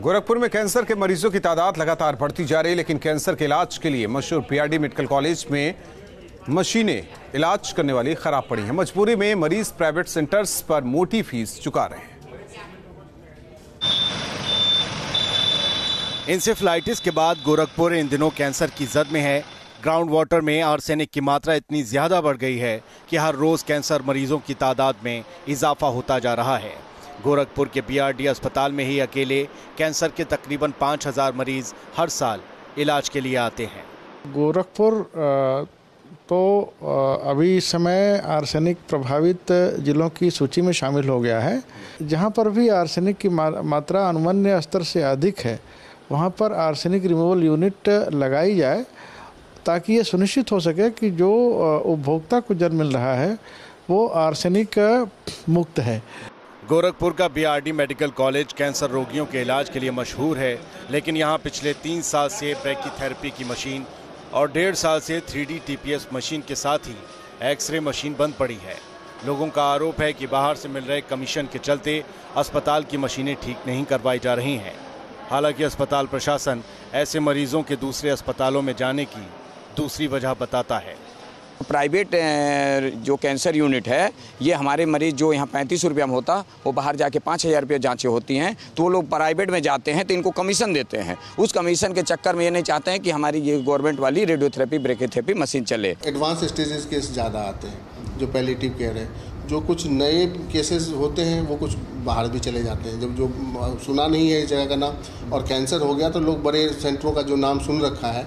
गोरखपुर में कैंसर के मरीजों की तादाद लगातार बढ़ती जा रही है लेकिन कैंसर के इलाज के लिए मशहूर पीआरडी मेडिकल कॉलेज में मशीनें इलाज करने वाली खराब पड़ी हैं। मजबूरी में मरीज़ प्राइवेट सेंटर्स पर मोटी फ़ीस चुका रहे हैं। इंसेफ्लाइटिस के बाद गोरखपुर इन दिनों कैंसर की जद में है। ग्राउंड वाटर में आर्सेनिक की मात्रा इतनी ज़्यादा बढ़ गई है कि हर रोज कैंसर मरीजों की तादाद में इजाफा होता जा रहा है। गोरखपुर के बीआरडी अस्पताल में ही अकेले कैंसर के तकरीबन 5000 मरीज़ हर साल इलाज के लिए आते हैं। गोरखपुर तो अभी इस समय आर्सेनिक प्रभावित जिलों की सूची में शामिल हो गया है। जहाँ पर भी आर्सेनिक की मात्रा अनुमन्य स्तर से अधिक है, वहाँ पर आर्सेनिक रिमूवल यूनिट लगाई जाए ताकि ये सुनिश्चित हो सके कि जो उपभोक्ता को जन्म मिल रहा है, वो आर्सेनिक मुक्त है। गोरखपुर का बीआरडी मेडिकल कॉलेज कैंसर रोगियों के इलाज के लिए मशहूर है, लेकिन यहाँ पिछले तीन साल से ब्रैकीथेरेपी की मशीन और डेढ़ साल से थ्री डी मशीन के साथ ही एक्सरे मशीन बंद पड़ी है। लोगों का आरोप है कि बाहर से मिल रहे कमीशन के चलते अस्पताल की मशीनें ठीक नहीं करवाई जा रही हैं। हालाँकि अस्पताल प्रशासन ऐसे मरीजों के दूसरे अस्पतालों में जाने की दूसरी वजह बताता है। प्राइवेट जो कैंसर यूनिट है, ये हमारे मरीज़ जो यहाँ पैंतीस रुपया में होता, वो बाहर जाके पाँच हज़ार रुपये जाँचें होती हैं तो वो लोग प्राइवेट में जाते हैं तो इनको कमीशन देते हैं। उस कमीशन के चक्कर में ये नहीं चाहते हैं कि हमारी ये गवर्नमेंट वाली रेडियोथेरेपी, ब्रेकोथेरेपी मशीन चले। एडवांस स्टेजेस केस ज़्यादा आते हैं, जो पैलेटिव केयर है। जो कुछ नए केसेस होते हैं, वो कुछ बाहर भी चले जाते हैं। जब जो सुना नहीं है इस जगह का नाम और कैंसर हो गया तो लोग बड़े सेंटरों का जो नाम सुन रखा है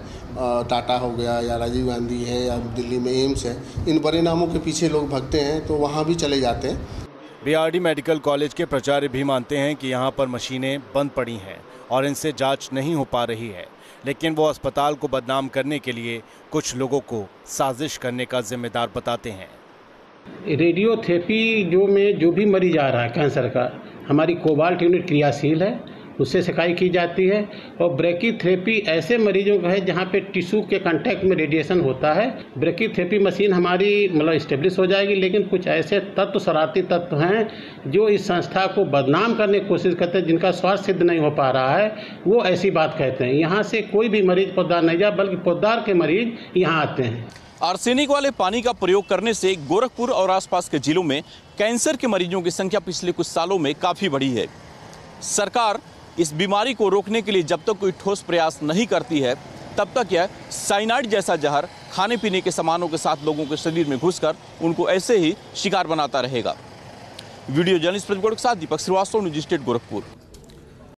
टाटा हो गया या राजीव गांधी है या दिल्ली में एम्स है, इन बड़े नामों के पीछे लोग भगते हैं तो वहाँ भी चले जाते हैं। बीआरडी मेडिकल कॉलेज के प्राचार्य भी मानते हैं कि यहाँ पर मशीनें बंद पड़ी हैं और इनसे जाँच नहीं हो पा रही है। लेकिन वो अस्पताल को बदनाम करने के लिए कुछ लोगों को साजिश करने का जिम्मेदार बताते हैं। रेडियोथेरेपी जो में जो भी मरीज़ आ रहा है, कैंसर का, हमारी कोबाल्ट यूनिट क्रियाशील है, उससे सिकाई की जाती है और ब्रेकी थेरेपी ऐसे मरीजों का है जहाँ पे टिश्यू के कांटेक्ट में रेडिएशन होता है। ब्रेकी थेरेपी मशीन हमारी मतलब इस्टेब्लिश हो जाएगी, लेकिन कुछ ऐसे तत्व, शरारती तत्व हैं जो इस संस्था को बदनाम करने की कोशिश करते हैं, जिनका स्वास्थ्य सिद्ध नहीं हो पा रहा है। वो ऐसी बात कहते हैं। यहाँ से कोई भी मरीज़ पोदार नहीं जा, बल्कि पोदार के मरीज़ यहाँ आते हैं। आर्सेनिक वाले पानी का प्रयोग करने से गोरखपुर और आसपास के जिलों में कैंसर के मरीजों की संख्या पिछले कुछ सालों में काफ़ी बढ़ी है। सरकार इस बीमारी को रोकने के लिए जब तक कोई ठोस प्रयास नहीं करती है, तब तक यह साइनाइड जैसा जहर खाने पीने के सामानों के साथ लोगों के शरीर में घुसकर उनको ऐसे ही शिकार बनाता रहेगा। वीडियो जर्नलिस्ट प्रतिगढ़ के साथ दीपक श्रीवास्तव, न्यूज़ स्टेट गोरखपुर।